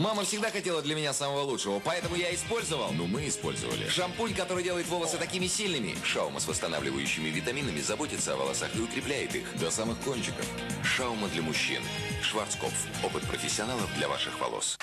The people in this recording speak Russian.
Мама всегда хотела для меня самого лучшего, поэтому я использовал Ну, мы использовали. шампунь, который делает волосы такими сильными. Шаума с восстанавливающими витаминами заботится о волосах и укрепляет их. До самых кончиков. Шаума для мужчин. Шварцкопф. Опыт профессионалов для ваших волос.